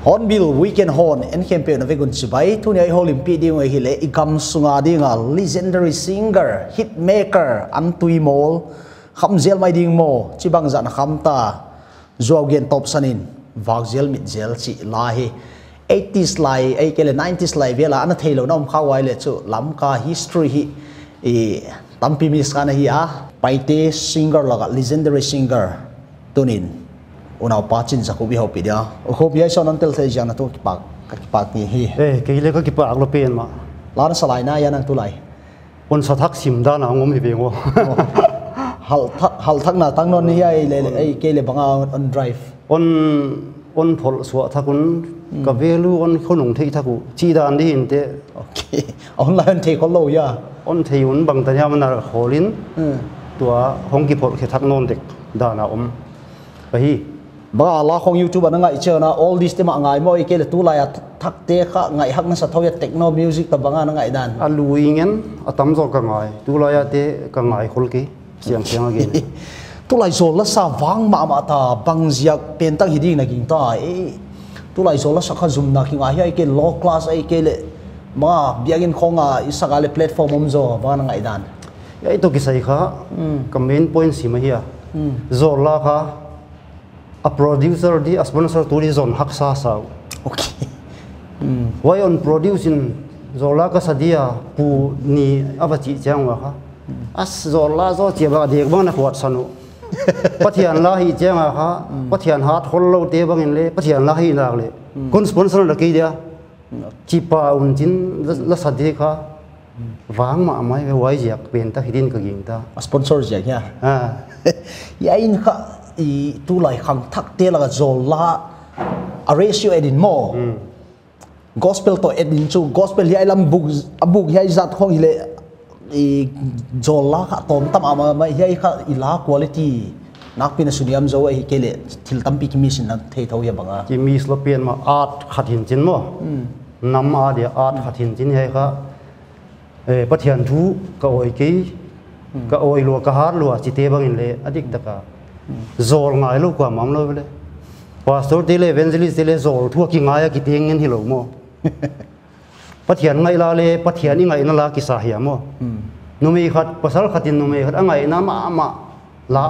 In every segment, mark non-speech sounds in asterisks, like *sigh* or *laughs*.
Hornbill Weekend hon, en campaign na vegun chibai. Tu ne Olympic ding we hile igam sunga ding legendary singer hit maker antui mol kham zel mai ding mo, chibang zan kham ta zuaw gen top sanin vak zel mit zel chi la hi 80s lai, ai kele 90s lai vela ana thailo nom khawai le chu lam ka history hi e tampi mis kana hi a paite singer laga, legendary singer, tunin unau pa chin sa kubi hopi dia. O hopi ai son antel thai jang na to ki pak ka ki pak ni hi. Eh ke le ka ki pak lo pen ma. La na salai na ya nang tu lai. On sa thak sim da na ngom hi be ngo. Hal thak hal thak na tang non hi ai le le ai ke le banga on drive. On on phol suwa thakun ka velu on khonung thei thaku chi dan di hin te. Okay on lai on thei ko lo ya. On thei un bang ta ya man holin อืม tua hong ki phol khe thak non dek da na om. Ka hi bà la không youtube na ngai chena all this tema ngai mo ikele tu la ya thak te kha ngai hak na sa thoya techno music ta banga na ngai dan aluingen atam zo ka ngai tu la ya te ka ngai khol ki siam siam age tu lai zo la sa wang ma ma ta bang zia pen tak hiding na king ta e tu lai zo la sa kha zum na king a hi ke low class ai ke le ma biagin khonga isagale platform om zo ba anh ngai dan ya tôi cái sai kha comment point gì mà hi a zo la a producer di a sponsor tourism haksa sa okay mm. why on producing zola ka sadia pu ni awachi changwa ha? Hmm. As zola zo cheba dek bang na kwat sanu *laughs* pathian la hi changa ha? Hmm. Pathian hat hol lo te bang in le pathian la hi nak le. Hmm. Kon sponsor la ki dia? Chi pa un chin la sadi kha vang ma mai wai jak pen ta hidin ka ging ta. Sponsor jak ya? Ha. *laughs* Ya in kha i tu lai khang thak te la zol la a ratio edin mo ừ. gospel to edin chu gospel hi lam bug abuk hi zat khong hile i zol la kha tom tam ama à, ma hi kha ila quality. Nak pin suniam zo hi kele thil tam pi kimi sin nan thei tho ya banga ki mi slo pen ma art khatin chin mo nam a de art khatin chin he kha e pathian thu ka oi ki ka oi lo ka har lo chi te bangin le adik taka zol ngai lo kwa mam lo le pastor te le evangelist te le zol thu ki ngai ki te ngin *laughs* hi lo mo pathian ngai la le pathian ni ngai na la ki sa hi mo nu mi khat pasal khatin nu mi khat angai na ma ma la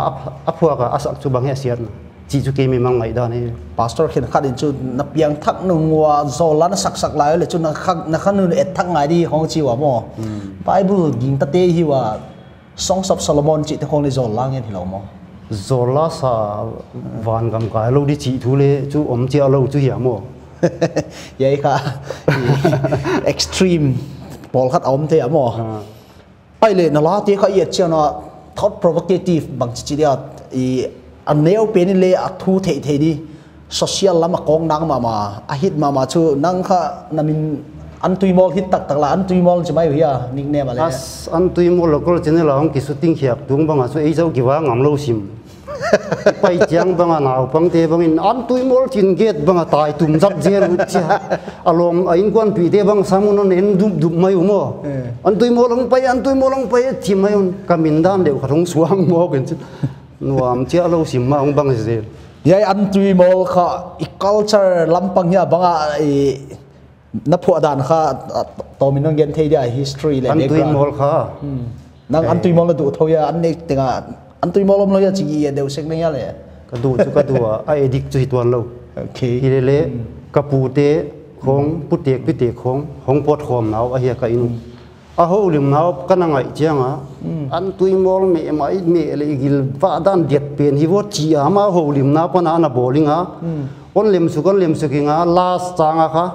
apua ka asak chu bang he siat na chi chu ke mi mang ngai da ni pastor khen khat in chu na piang thak nu ngwa zola na sak sak lai le chu na khak na khan nu et thak ngai di hong chi wa mo bible ging ta te hi wa songs of solomon chi te khong le zol lang en hi lo mo zola sa van gam ka lo di chi thu le chu om chi lo chu hi mo vậy cả extreme bol khát ống thế amo ai lệ nó lá tiếc khai yết cho nó thought provocative bằng chỉ đi i anh nếu bên lệ à thu thế thế đi social mà con năng mà mà à hit mà mà chu năng kha nằm in anh tùy mol hit tak tak là anh tùy mol chỉ mấy vậy nickname lệ as an tui mo lo kol chen la ong ki su ting khiak tung banga su ei zo ki wa ngam lo sim pai chiang banga naw pang te bangin an tui mol chin get banga tai tum zap jer u cha alom a in kwan pi te bang samun on en dum dum mai u mo an tui mol ong pai an tui mol ong pai chi mai un kamin dan de kharong suang mo gen chin nuam chia lo sim ma ong bang zel vậy anh tùy mol kha culture lampang ya banga i na phu dan kha to min nong gen thei dia history le an tui background mol kha nang an tui mol la du tho ya an nek tenga an tui mol om lo ya chi ya deu sek nang ya le ka du chu ka du a edik chu hi tuan lo okay hi le ka pu te khong pu te pi te khong hong pot khom nau a hiya ka inu. A ho lim nau ka na ngai chianga an tui mol me mai me le gil va dan diet pen hi wo chi a ma ho lim na pa na na bowling a on lem su kon lem su ki nga last changa kha?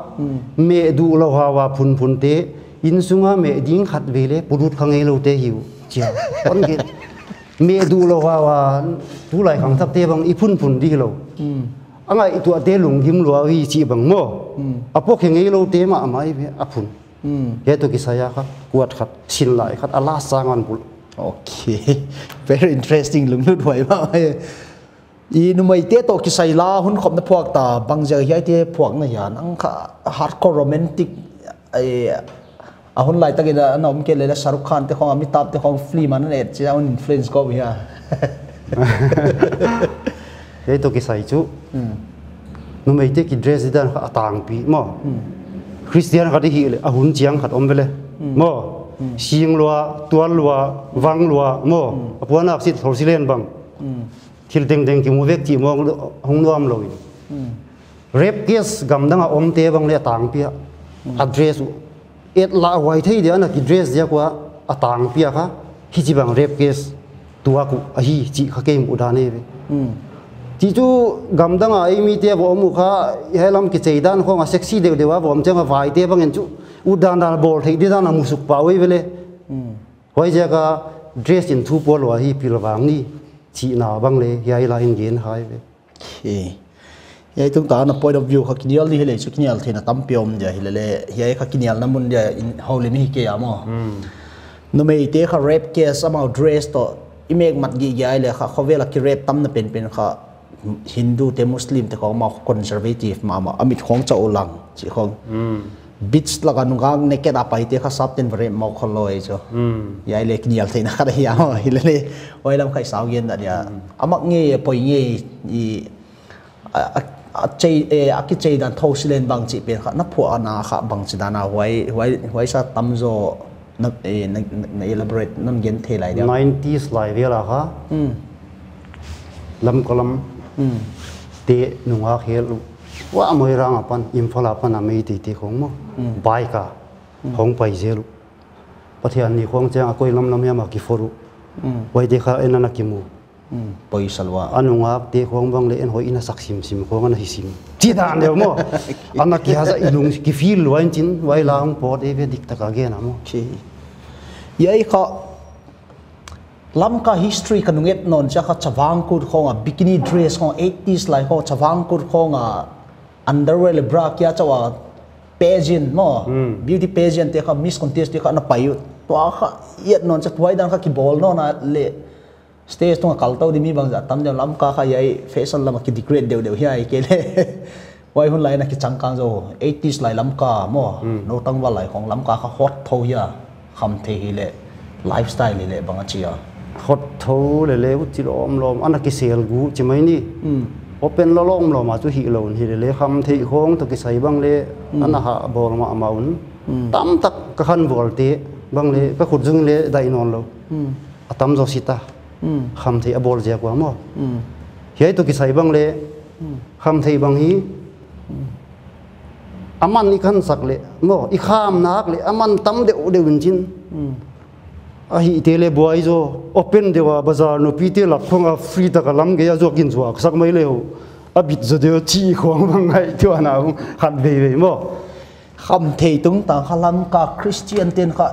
Me du lo ha wa phun phun te in sunga me ding khat ve le purut khangai lo te hiu chia on ge *laughs* เมดูโลว่าว่าผู้ไหลของทัพเทบังอีพุ่นพุ่นดีโลอังไงตัวเตลุงหิมลัววิชีบังโมอพวกเหงนี้เราเตมาอมาอีอพุ่นเฮตุกิสยาครับกวดครับสินไหลครับอัลาสางอนบุลโอเค very interesting ลุงนุดไหว่ากอีนุ่มไอเตโตกิศายลาหุ่นขอบนพวกตาบางเจอยัยเตพวกนี่ยานอังค่ะ hardcore romantic ไอ lung lut hoi ma i nu mai te to ki sai la hun khom na phuak ta bang ja hi te phuak na ya nang kha hardcore romantic ai a hun lai ta ge da nom ke le la shahrukh khan te khong amitabh te khong film an net cha un influence ko ya. *laughs* Ye to ki sai chu. Nu mei te ki dress dan kha atang pi mo. Christian kha di hi le ahun chiang khat om bele. Mo. Siang lua tual lua wang lua mo. Apuana si thor silen bang. Thil deng deng ki mu vek chi mo hong nuam lo rep case gam danga om te bang le tang pia address et la wai thei dia na ki dress dia kwa atang pia kha hi chi bang rep case tua ku a hi chi kha ke mu da ne ve. Chi chu gam danga ai mi te bo mu kha helam ki cheidan khong a sexy de dewa bom chang a vai te bang en chu u dan dan bol thei di dan mu suk pa wei vele. Hoi ja ka dress in thu pol wa hi pil wang ni chi na bang le yai la in gen hai ve. Yai tung ta na point of view kha kinial di hele chu kinial thena tam piom dia hele le yai kha kinial na mun dia in hole mi ke amo. No me te kha rape case amount dress to imek mat gi yai le kha khowela ki rape tam na pen pen kha Hindu te Muslim te ko ma conservative ma ma amit khong cha ulang chi khong. Beach laga nungang naked apa ite kha sap ten vare ma kholoi cho. Yai le kinial thena kha ya mo hele le oi lam khai saw gen da dia. Amak nge poi nge i a chei e a ki chei dan tho silen bang chi pen kha na phu ana kha bang chi dana wai wai wai sa tam zo na na elaborate nam gen the lai dia 90s lai vela kha. Lam kolam. Te nunga khel wa moi rang apan imphal apan amei ti ti khong mo. Bai ka. Hong pai zelu pathian ni khong chang akoi lam lam ya ma ki foru wai de kha enana ki mu poi salwa anunga te khong bang le en hoi ina saksim sim khong ana hisim chi dan de mo. *laughs* Ana ki haza ilung ki feel wain chin wai lang po de ve dik ta ka ge na mo. Chi yai kha lam ka history ka nunget non cha kha chawang kur khong a bikini dress khong 80s lai ho chawang kur khong a underwear le bra kya chawa pageant mo. Beauty pageant te kha miss contest te kha na payu to kha yet non cha tuai dan kha ki bol no na le stage tung kal tau di mi bang za tam de lam ka kha yai fashion lam ki degrade deu deu hi ke le wai hun *laughs* lai na ki changkang zo 80s lai lam ka mo no tang wa lai khong lam ka kha hot tho ya kham the hi le lifestyle le bang a chia hot tho le le u chi lom lom ana ki sel gu chi mai ni. Open lo lom lo ma chu hi lo hi le kham thei khong to ki sai bang le ana ha bol ma amaun tam tak ka khan bol te bang le ka khut jung le dai non lo atam zo sita kham thei abol je kwa mo hiai to ki sai bang le kham thei bang hi aman ni khan sak le mo i kham nak le aman tam de o de win chin a hi tele boy zo. Open dewa bazar no pi te lak khonga free ta kalam ge ya zo kin zo sak mai le ho. A bit zo de chi khong *laughs* bang ngai tu ana khat ve ve mo kham the tung ta kha lam ka christian ten kha.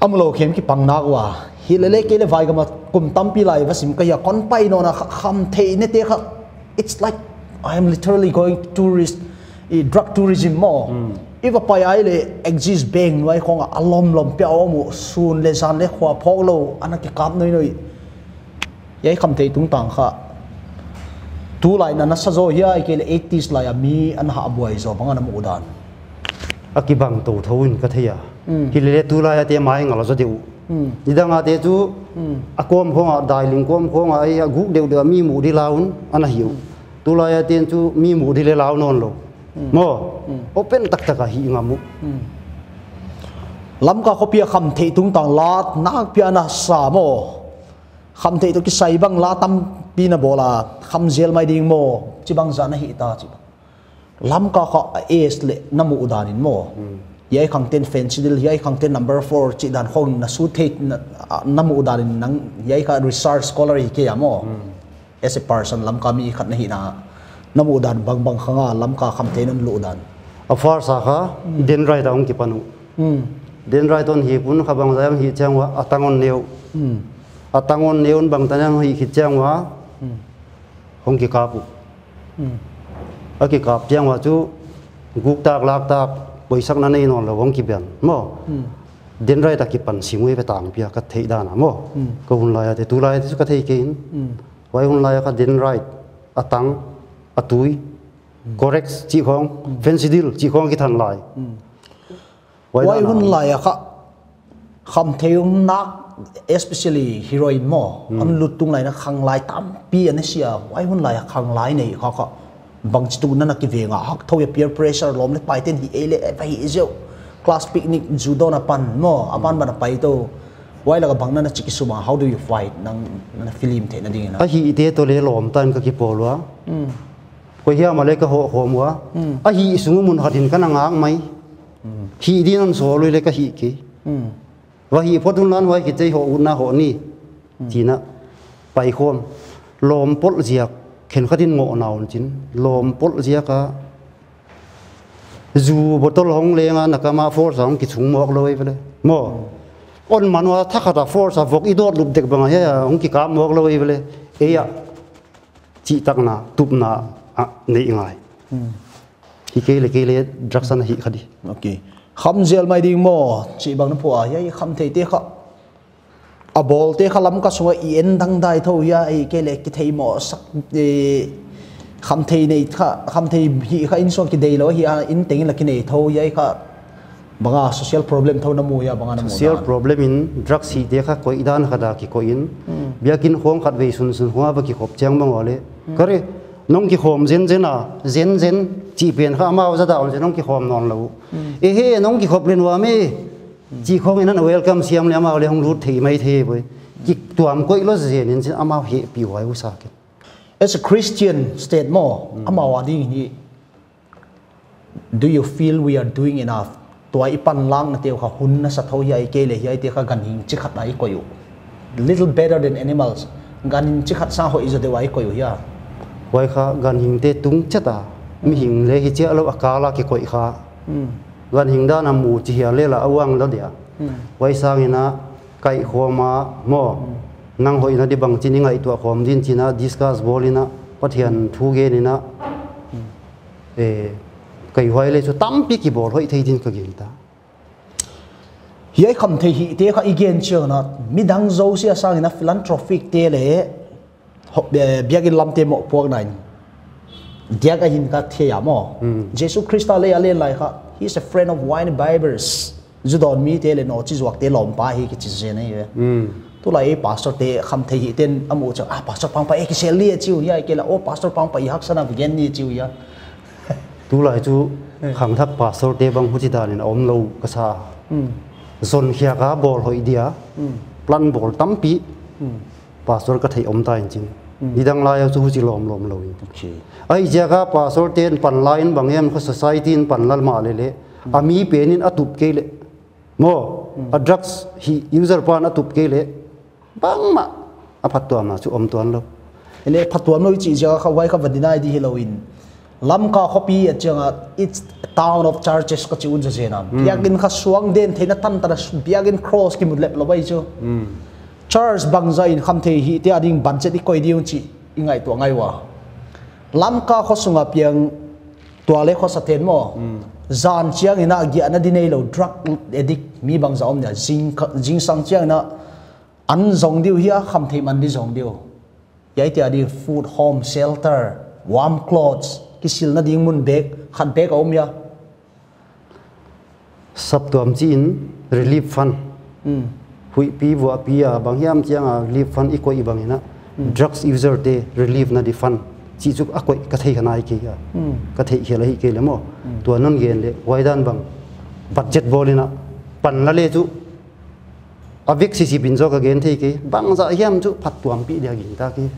Amlo khem ki pang nak wa hi le le ke le vai ga ma kum tam pi lai va sim ka ya kon pai no na kham the ne te kha. It's like i am literally going tourist i drug tourism mo. If a pai ai le exist bang wai khong alom lom pya mu sun le san le khwa phok lo ana ki kap noi noi. Yai kham the tung tang kha. Tu lai na na sa zo ya ke le 80s lai mi an ha boy zo bang na mu dan. A ki bang to thoin ka theya ki le tu la ya te mai ngala zo deu ni danga te chu a kom khonga dai ling kom khonga ai a guk deu de mi mu di laun ana hiu tu la ya ten chu mi mu di le laun non lo mo open tak tak a hi ngamu lam ka khopia kham the tung tang la nak pia na sa mo kham the to ki sai bang la tam pi na bola kham zel mai ding mo chi bang za na hi ta chi lam ka kha es le namu udanin mo yai khang ten fencidil yai khang ten number 4 chi dan khong na su the namu udanin nang yai ka research scholar hi ke amo as a person lam ka mi khat na hi na namu udan bang bang khanga lam ka kham the nan lu udan a far sa kha den rai da ong ki panu. Den rai ton hi pun kha bang jam hi chang wa atangon neu. Atangon neun bang tanang hi khit chang wa hong ki kapu a ki kap chang wa chu guk tak lak tak boi sak na nei non lo hong ki bian mo den rai ta ki pan singui ve tang pia ka thei da na mo ko hun la ya te tu la ya te ka thei ke in wai hun la ya ka den rai atang atui correct chi khong fencidil chi khong ki than lai wai hun lai a kha kham theung nak especially heroin mo an lut tung lai na khang lai tam pi an sia wai hun lai a khang lai nei kha kha bang chitu na na ki venga hak thoya peer pressure lom le pai ten hi ele fa hi izo class picnic judo na pan mo apan ba na pai to wai la bang na na chiki suma how do you fight nang na film the na ding na a hi te to le lom tan ka ki polwa ko hiya male ka ho hom wa a hi sungu mun hatin kana ngang mai hi di non so lo le ka hi ki wa hi photun lan wa ki te ho una ho ni tina pai khom lom pol ziak khen khatin ngo naun chin lom pol ziaka zu botol hong le nga nakama for sang ki chung mok loi vele mo on manwa thakata for sa vok idot lup dek banga ya hong ki kam mok loi vele e ya chi tak na tup na a nei ngai hi ke le ke le drugs na hi khadi okay kham zel mai ding mo chi bang na pu a ya kham thei te kha a bol te khalam ka sunga i en dang dai tho ya ai ke le ki thei mo sak e kham thei nei kha kham thei hi kha in so ki dei lo hi a in teng la ki nei tho ya kha banga social problem tho na mu ya banga na mu social problem in drugs hi te kha ko idan khada ki ko in biakin khong khat ve sun sun huwa ba ki khop chang bang wale kare nong ki khom zen zen a zen zen chi pen kha ma za da on zen nong ki khom non lo e he nong ki khop len wa me chi khong in an welcome siam le ma le hong lut thei mai the boy ki tuam ko ilo zen in sin ama he pi wai u sa ke as a christian state mo ama wa ding ni do you feel we are doing enough? Tua ipan lang na teo kha hun na sa tho ya ke le ya te kha gan hing chi khat ai ko yu little better than animals gan hing chi khat sa ho izo de wai ko yu ya wai kha gan hing te tung chata mi hing le hi che alo akala ki koi kha gan hing da na mu chi hia le la awang lo dia wai sang ina kai khoma mo nang hoi na di bang chini ngai tu khom din china discuss bolina pathian thu ge ni na e kai hoi le chu tam pi ki bol hoi thei din ka gin ta? Hiai kham thei hi te kha igen chiang na mi dang zo sia sang ina philanthropic te le biagin lam te mo puak nai diaga hin ka the ya mo jesus christ le ale lai kha he is a friend of wine bibers. Judon mi te le no chi zuak te lom pa hi ki chi je nei ye. Tu lai pastor te kham thei hi ten amu cha ah pastor pang pa ek se li chiu ya ke la o pastor pang pa i hak sana gen ni chiu ya. *laughs* Tu lai chu khang thak pa sor te bang hu chi da ni na om lo ka sa. Zon khia ka bol hoi dia. Plan bol tam pi. Pastor ka thei om ta in chin didang la ya chu hu chi lom lom lo in okay ai jaga pastor ten pan lain bangem kho society in pan lal ma le le ami penin atup ke le mo a drugs hi user pan atup ke le bang ma a phat to ma chu om ton lo ele phatuam noi chi ja kha wai kha vadina di heloin lam ka khopi achanga it's a town of churches ka chiun ja jena biagin kha suang den theina tan tara biagin cross ki mudlep lo bai chu church bangza in kham the hi te ading budget i koi diun chi ingai to ngai wa. Lam ka kho sunga piang tua le kho sa ten mo. Zan chiang ina gi ana dinei lo drug addict mi bangza om nya jing jing sang chiang na an zong diu hi kham thei man di zong diu. Yai tia di food home shelter warm clothes ki sil na ding mun bag khan bag om ya. Sab tuam chi in relief fund hui pi wa pi a bang hiam chiang a relief fund iko i bang ina. Drugs user te relief na di fund. Chi chu a koi ka thei khanai ki ya ka thei khela hi ke le mo. To non gen le wai dan bang. Budget bolina pan la le chu. A vek si si bin zo ka gen thei ki. Bang za hiam chu phat tuam pi dia gin ta ki.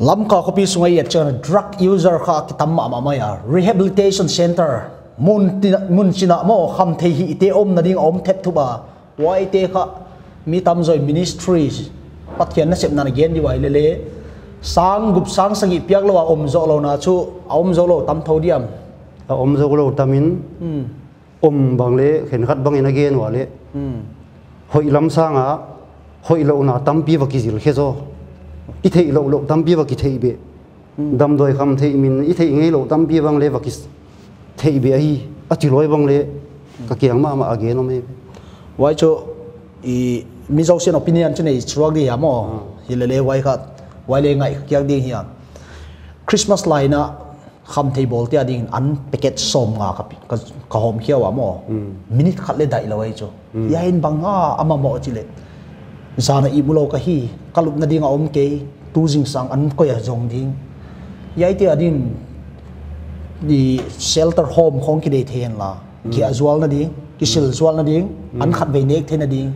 Lam ka khopi sungai ya chana drug user kha ki tam ma ma ya. Rehabilitation center. Mun mun china mo kham thei hi te om na ding om thep thu ba wai te kha mi tam zoi ministries pathian na sep na gen di wai le le. Sang gup sang sangi piak lo wa om zo lo na chu om zo lo tam tho diam. Om zo lo tamin om bang le khen khat bang ina gen wa le. Hoi lam sang a hoi lo na tam pi wa ki zil khe zo. I thei lo lo tam pi wa ki thei be. Dam doi kham thei min i thei ngei lo tam pi bang le wa ki thei be hi. A chi loi bang le ka kiang ma ma age no me vậy cho i mi zo sen opinion chu nei chuak di ya mo, hi le le wai kha wai le ngai kyak ding hiya christmas line na kham table tia ding an packet som nga ka ka hom hiya wa mo. Minute khat le dai lo wai chu ya in banga ama mo chi le. Zana i mulo ka hi kalup na ding om ke, tu jing sang an ko ya jong ding. Yai tia din di shelter home khong ki de then la. Ki azwal na ding. Sil zwal na ding an khat ve nek the na ding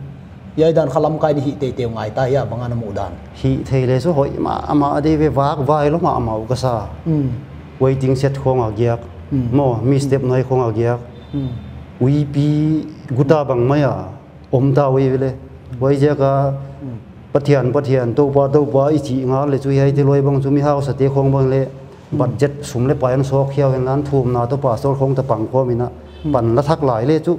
yai dan khalam kai di hi te te ngai ta ya banga na mu dan hi thei le so hoi ma ama ade ve wak vai lo ma ama ka sa um waiting set khong a giak mo mi step noi khong a giak um ui pi guta bang maya om ta wei vele wai ja ka pathian pathian to pa to pa i chi nga le chui hai ti loi bang chu mi hau sa te khong bang le budget sum le pa an sok khiao hen lan thum na to pa sol khong ta pang ko mi na pan la thak lai le chu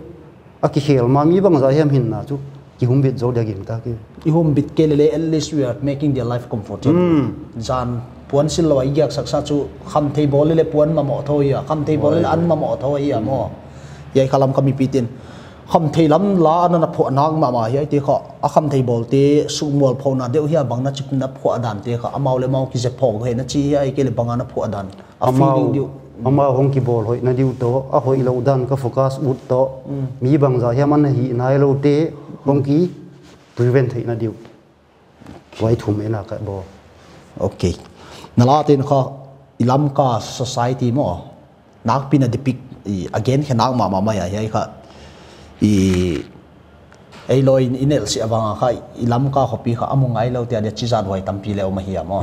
a ki khel ma mi bang za hem hin na chu ki hum bit zo dia ging ta ki i home bit ke le at least we are making their life comfortable. Jan puan sil lo ai yak saksa chu kham thei bol le puan ma mo thoi ya kham thei bol le an ma mo thoi ya mo yai khalam kami pitin kham thei lam la an na pho nang ma ma yai te kho a kham thei bol te su mol pho na deu hiya bang na chip na pho dan te kha amau le mau ki je pho he na chi ai ke le bang na pho dan a feeling amau hong ki bol hoi na diu to a hoi lo dan ka focus ut to. Mi bang za hiam an hi nai lo te hong ki prevent thei na diu. Wai thum ena ka bo. Okay. Nala tin kho ilam ka society mo nak pina depict i again khe nak ma ma ma ya yai kha. I ei loi inel si awanga kha ilam ka khopi kha amung ai lo te ade chi zat wai tampi le o ma hi mo.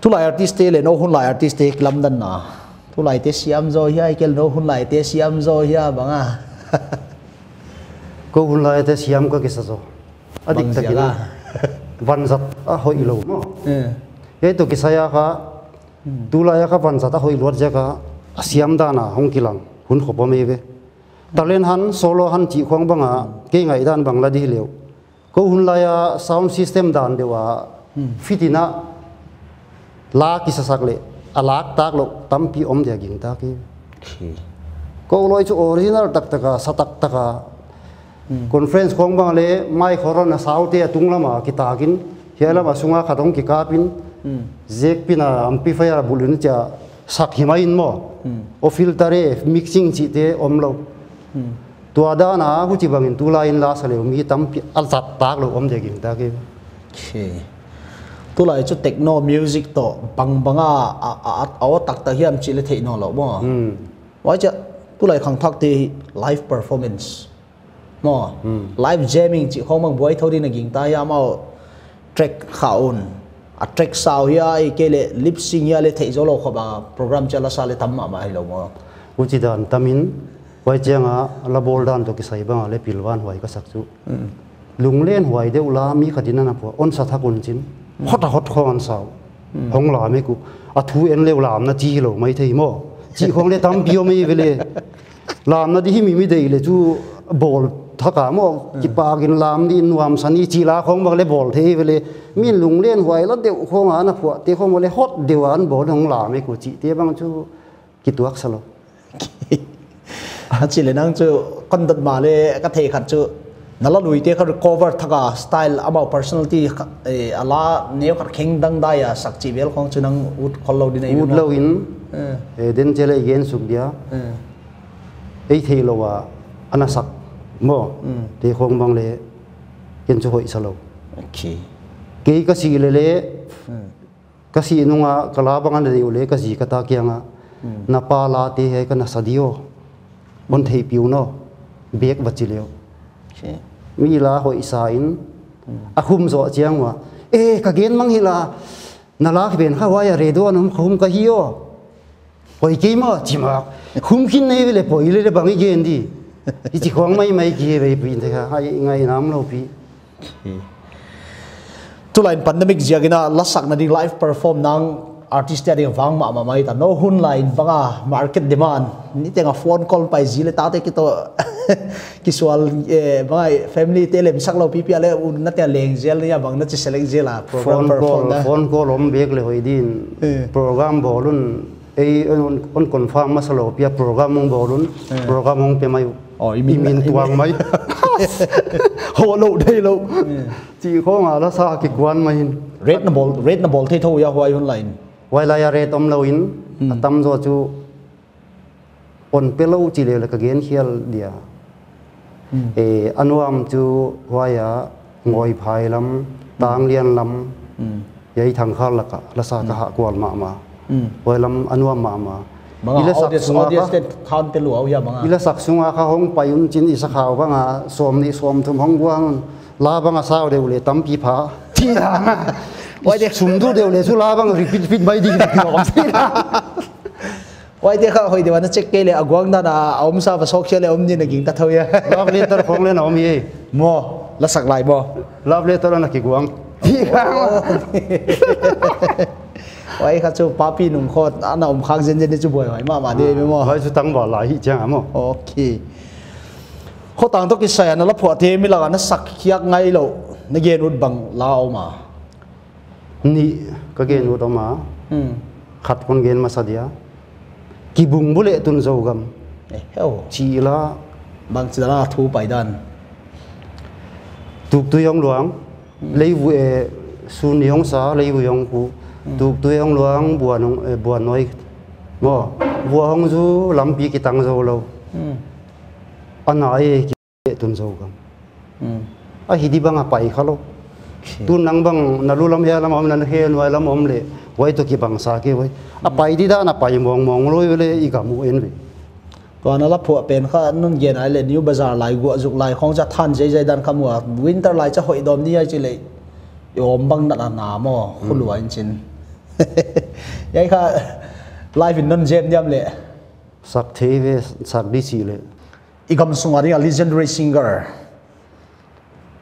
Tu lai artist te le no hun lai artist te klam dan na tu lai te siam zo hi kel no hun lai te siam zo hi banga ko hun lai te siam ka kisa zo adik Bang takin siaga. van zat a hoi lo mo ye to kisaya ka tu la ya ka van zat a hoi lot ja ka a siam da na hong kilang hun khopo me ve talen han solo han chi khong banga ke ngai dan bang la di leo ko hun la ya sound system dan dewa fitina la kisa sak le alak tak lo tampi om dia ging ta ki ko loi chu original tak taka satak taka. Conference khong bang le mai khoron na saute atung lama ki takin hiala ma sunga khatong ki kapin zek pina amplifier bulun cha sak himain mo. O filtere mixing chi te om lo. Tua da na hu chi bangin tu lain la sa le mi tam al sat tak lo om de ging ta ki. Tu lai chu techno music to bang banga a a a tak ta hiam chi le thei no lo mo. um Wai cha tu lai khang thak te live performance. Mo. Live jamming chi khong mang boy thodi na ging ta ya mau track khaun. A track sao ya ai ke le lip sync ya le thei zo lo kho ba program chala sa le tam ma ma lo mo. u chi dan tamin wai chenga la bol dan to ki sai bang le pilwan huai ka sak chu lung len huai de ula mi khadina na po on sa ฮอตฮอตคอนสาวห้องหลามไม่กูอาทูเอ็นเลวหลามนะจีโลไม่เทมอจีของเลยทำเบียวไม่เวเลยหลามนะที่มีไม่ได้เลยจู่บอลทักกามอจีปากินหลามดินวามสันนีจีลาของบากเลยบอลเทไปเลยมีลุงเล่นไหวแล้วเดี๋ยวของอัานะพวกเดี๋ยวองมาเลยฮอตเดี๋ยวอันบอลหงหลามไม่กูจีเดี๋ยวบางจู่กิตัวอักษรอาจีเลยนั่งจู่คนตัดมาเลยก็เทขัดจู่ nala lui te kha cover thaka style about personality e ala neu khat kheng dang da ya sak chi bel khong chu nang ut khol lo din ai ut lo in eh e den chele gen suk dia. Eh ei thei lo wa ana sak mo. Te khong bang le ken chu hoi salo okay ke ka si le le ka si nunga kala bang an de le ka si ka ta kya nga na pa la te he ka na sadio on thei piu no. Bek bachi okay mi la hoi sa in a khum zo chiang wa e ka gen mang hi la na la ben kha wa ya re do anum khum ka hi yo hoi ke ma chi ma khum khin nei le poi le bang i gen di i chi khong mai mai ki ve pin the ha ai ngai nam lo pi tu lain pandemic jiagina lasak na di live perform nang artist ya ding wang ma ma mai ta. No hun line banga market demand. Ni tenga phone call pai zile ta te ki to *laughs* kisual banga family tele sak lo pi ale un na te leng zel ya bang na chi select zela program phone call phone call om bek le hoi din. Eh. program bolun ei on on confirm masalo pia program mong bolun program mong pe mai Oh, i min- min i min- tuang mai. *laughs* Ho lo dei lo. Chi kho nga la sa ki kwan mai hin red na ball red na ball the tho ya hun line wai la ya re tom lo in atam zo chu on pe lo chi le la ka gen hial dia e anuam chu huaya ngoi phai lam tang lian lam yai thang khal la ka la sa ka ha kwal ma ma wai lam anuam ma ma mga Ila sak audience sunga audience ka? ten than te lu au ya mga ila sak sunga ka hong payun chin isa khaw ba nga som ni som thum hong buang la ba nga sao de ule tam pi pha ti da nga Wai de- sum du de ule su la ba nga repeat repeat bai di ki no si na wai te kha hoi de wan check ke le agwang na na om sa va sok che le om ni na ging ta thau ya. *laughs* Love letter khong le na om ye. Mo la sak lai mo. Love letter na ki guang. *laughs* Ti ka wai kha chu papi nung khot ana om khang jen jen chu boy wai ma ma de mo. Hai su tang ba la hi chang mo. Okay. Kho tang to ki sa na la phwa the mi la na sak khiak ngai lo na gen ut bang lao ma ni ka ge nu to ma hm khat kon gen ma sa dia ki bung bule tun zo gam. Eh heo. Chi la. Bang chi la thu pai dan. Tuk tu yong luang. Lấy vu e sun yong sa lấy vu yong ku. Tuk tu yong luang bua nong e bua noi. Mo bua hong zu lam pi ki tang zo lo. Ana e ki tun zo gam. A hi di bang a pai khalo tu nang bang na lu lam ya lam om nan he noi lam om le wai to ki bang sa ke wai a pai di da na pai mong mong loi le i ga mu en ve ก่อนนั้นละผัวเป็นข้านุ่นเย็นไอเลนยูบาซาร์ไลกัวจุกไลของจะทันใจใจดันขมัววินเตอร์ไลจะหอยดอมนี่ไอจิเลยยอมบังนัดหนามอคุณหลวงจิน ยัยค่ะไลฟ์อินนนเจมยำเลย sak the ve sak di si le อีกคำสุงอะไร legendary singer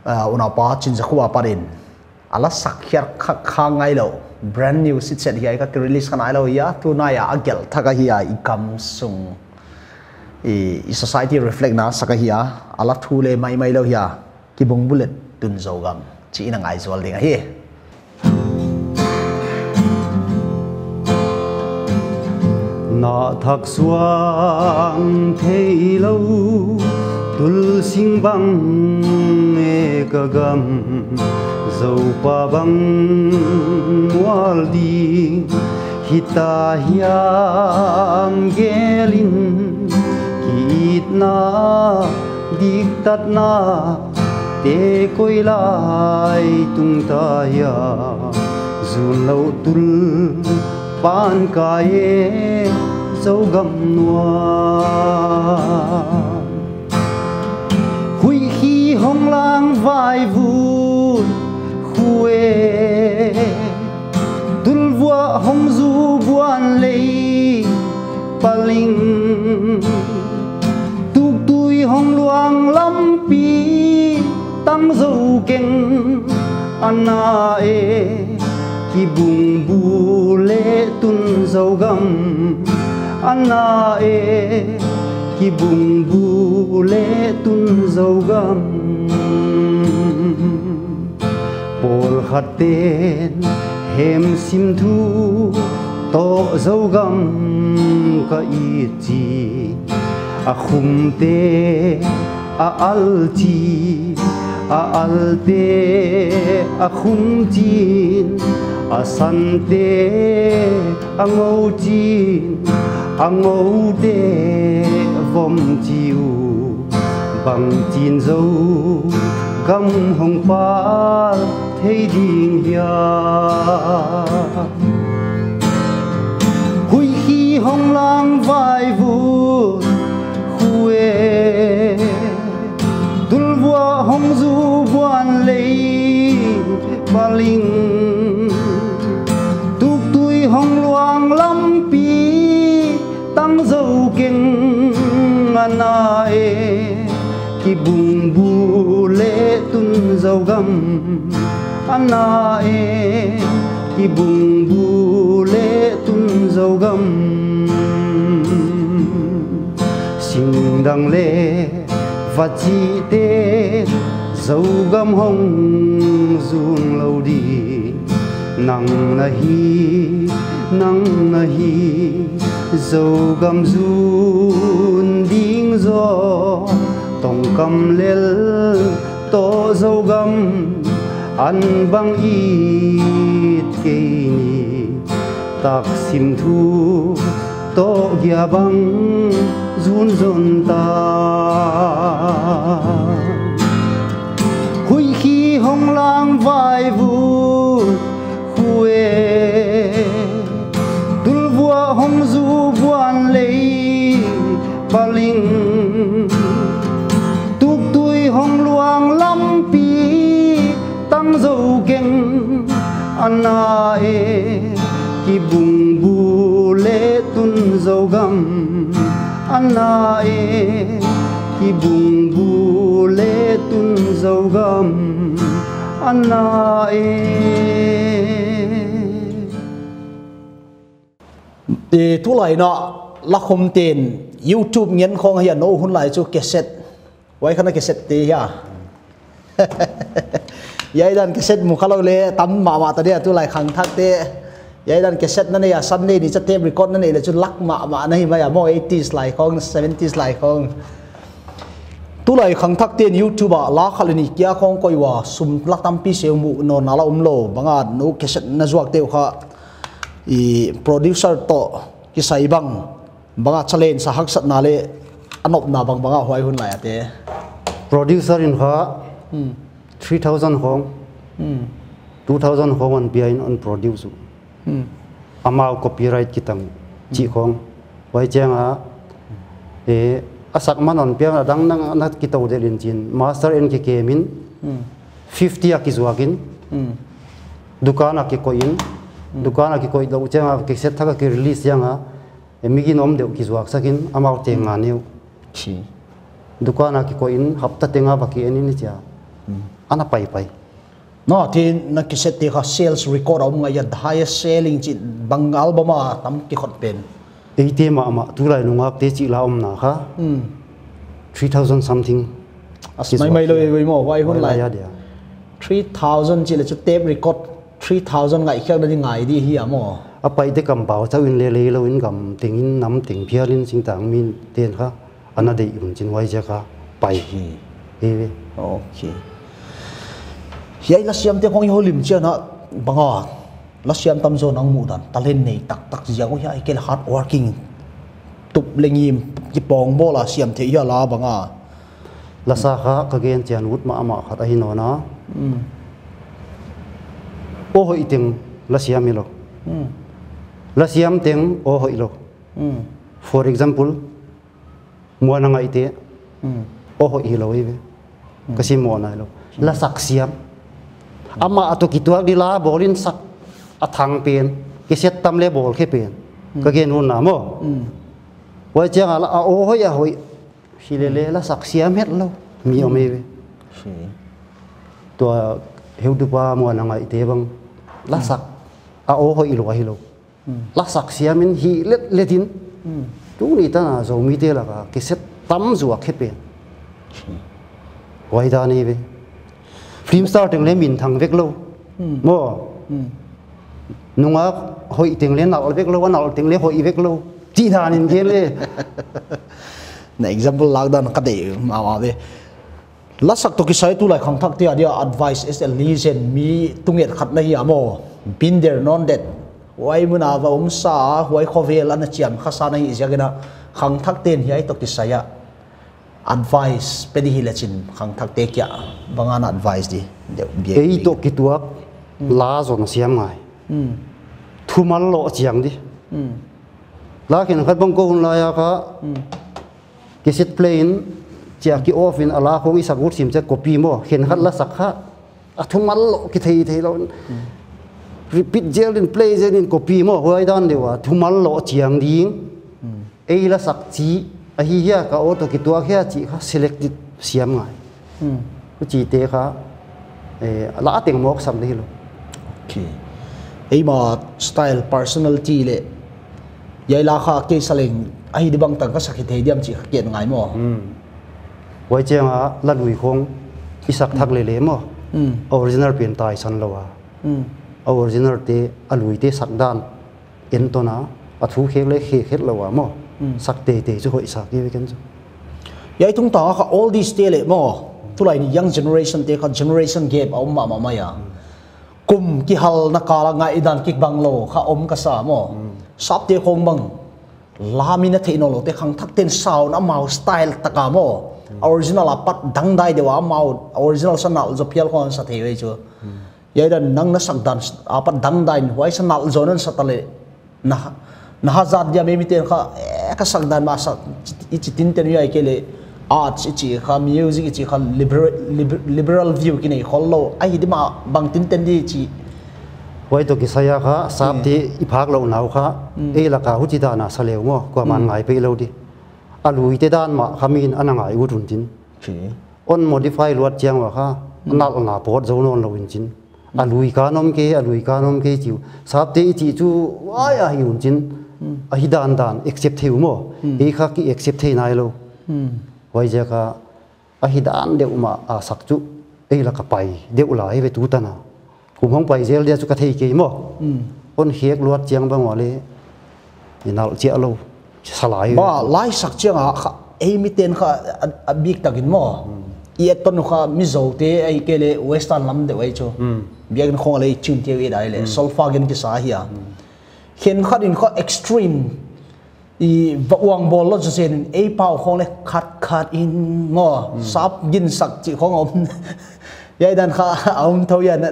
Uh, una pa, chin za khuwa parin ala sakhyar kha kha ngai lo. Brand new sit set hi ka release kan ai lo ya tu na ya agel thaka hi ai kam sung. I society reflect na saka hi ala thu le mai mai lo hi ki bung bullet tun zo gam. Chi na ngai zol ding hi. Na thak suang thei lâu tul sing bang e ka gam zau pa bang wal di hita hiam gelin kit na dik tat na te koi lai tung ta ya zun lo tul pan ka e zau gam nuai hong vai vun khuê. Tul vua hong du buan lei paling tuk tui hong luang lam pi tam dâu keng ana e ki bung bu lê tun dâu gầm, ana e khi bung bu le tun dầu gầm. Bồn khát tên hem sim thu to dầu gầm. Ka i chi a khum te a al chi a al te a à khum chin. A san te a ngâu chin a ngâu đê vòng chiều, bằng chín dấu, găm hồng phá thấy đình hiya hui khi hồng lang vai vu khuê Tuân vua hồng du buồn lấy ba linh. Ana ki bung bu le tun dâu gam ana ki bung bu le tun dâu gam sinh đăng lệ và chi tê dâu gam hồng run lâu đi. Nang na hi nang na hi dâu gam run do gió cầm lên to dâu gầm ăn băng ít kỳ ni tạc sim thu to gà băng, run run ta. Hui khi hồng lang vai vu khuê anae ki bung bu le tun zo gam anae ki bung bu le tun zo gam anae e tu lai na la khom ten youtube ngen khong hian no hun lai chu cassette. Wai khana cassette te ya *laughs* vậy dan cassette mu khalo le tam ma ma ta dia tu lại khang thak te vậy dan cassette nane ya sunday ni cha tape record nane le chu lak ma ma nai ma ya mo 80s lại không 70s lại không. Tu lại khang thak ten youtube la khalini kya khong koi wa sum lak tam pi seu mu no nala um lo banga no cassette na zuak teu kha i producer to ki sai bang banga challenge sa hak sat na le anop na bang banga hoi hun lai ate producer in ha 3000 hong 2000 hong on behind on produce. Amao copyright kitang chi khong wai chang a e asak man on piang adang nang na kitau de lin chin. Master en ke ke min 50 a ki zuakin dukan a ki ko in. Dukan a ki ko do chang a ke set thaka ki release yang a e migi nom de ki zuak sakin amao te nga neu. Chi. Dukan a ki ko in hapta tenga baki en ni cha ana pai pai no ti na ki set ti kha sales record om nga ya highest selling chi bang album a tam ki khot pen ei te ma ma tu lai nungak te chi la om na kha 3000 something. As mai mai lo we mo wai hun lai ya dia 3000 chi le chu tape record 3000 ngai khyak ni ngai di hi amo apai te kam baw chau in le le lo in gam ting in nam ting phialin sing tang min ten kha ana dei un chin wai ja kha pai hi e ve okay hiai la siam te khong hi holim chia na banga la siam tam zo nang mu dan talen nei tak tak jiang hi ai kel hard working. Tup lengim ki pong bola siam the ya la banga la sa kha ka gen chan ut ma ama khat a hi no na o hoi ting la siam mi lo la siam teng o hoi lo for example mo na ngai te o hoi hi lo i ve kasi mo na lo la sak siam ama ato kituak di la bolin sak athang pen ki set tam le bol khe pen ka gen hun na mo. Wai chang ala a o hoi a hoi. Hi le le la sak siam het lo mi o me ve. Tua heu tu pa mo na ngai te bang la sak a o hoi lo hi lo. La sak siam in hi let letin tu ni ta na zo mi te la ka ki set tam zuwa khe pen wai da ni ve film star teng le min thang vek lo mo nunga hoi teng le nal vek lo nal teng le hoi vek lo ti than in gen le *laughs* na example lag dan ka de ma ma ve la sak to ki sai tu lai khang thak ti adia advice is a legend mi tunget khat na hi amo been there non that. Wai muna va um sa wai khovel an chiam khasa na hi jagena khang thak ten hi ai to ki saya advice pedi hi lachin khang thak te kya? Bangana advice di de bie ei to ki tuak la zon siam ngai. Thu mal lo chiang di. La khen khat bang ko hun la ya ka ki sit plane chia ki off in ala khong isa gut sim che copy mo. Khen khat la sak kha. A thu mal lo ki thei thei lo. Repeat gel in play gel in copy mo. Hoi dan de wa thu mal lo chiang ding. Ei la sak chi a hi ya ka o to ki tuak ya chi kha selected siam ngai. Ku chi te kha eh la teng mok sam de lo. Okay ei ma style personality le yai la kha ke saleng ai di bang tang ka sakhi thei diam chi kian ngai mo. Wai chang a la lui khong isak thak le le mo. Original pen tai san lo wa original te alui te sak dan en to na a thu khek le khe khet lo wa mo sak te te chu hoi sak ye ken chu yai tung ta kha all these te le mo tu lai ni young generation te kha generation gap au ma ma ma ya kum ki hal na kala ngai dan kik bang lo kha om ka sa mo sap te khong bang lami na theino te khang thak ten sound a mau style taka mo original apat dang dai dewa mau original sanal zo pial kon sa thei chu yai dan nang na sak dan apat dang dai wai sanal zo nan sa tale na na hazard dia me mi ten kha e ka sak dan ma sak ichi tin ten yai kele arts ichi kha music ichi kha liberal liberal view ki nei hollo ai di ma bang tin ten di chi wai to ki saya kha sap te i phak lo nau kha e la ka hu chi da na sa leu mo ko man ngai pe lo di. Alui te dan ma khamin ananga i urun tin. Khi on modify luat chiang wa kha nal na pot zo non lo in chin alui ka nom ke alui ka nom ke chiu. Sap te chi chu wa ya hi un chin a hi dan dan accept theu mo e kha ki accept thei nai lo wai ja ka a hi dan deu ma a sak chu e la ka pai deu la ve tu ta na kum hong pai zel dia chu ka thei ke mo on hiek luat chiang bang wa le ni nal chia lo. salai ba lai sak chiang a kha ei mi ten kha a big takin mo i ton kha mi zo te ai ke le western lam de wai cho biak khong le chin te wi dai le solfa gen ki sa เห็นข้อดินข้อเอ็กซ์ตรีมอีบวงบอลลจะเสียนไอ้ป่าของเลยขัดขัดอินงอซับยินสักจิของอมยายดันข้าอมเท่ายัน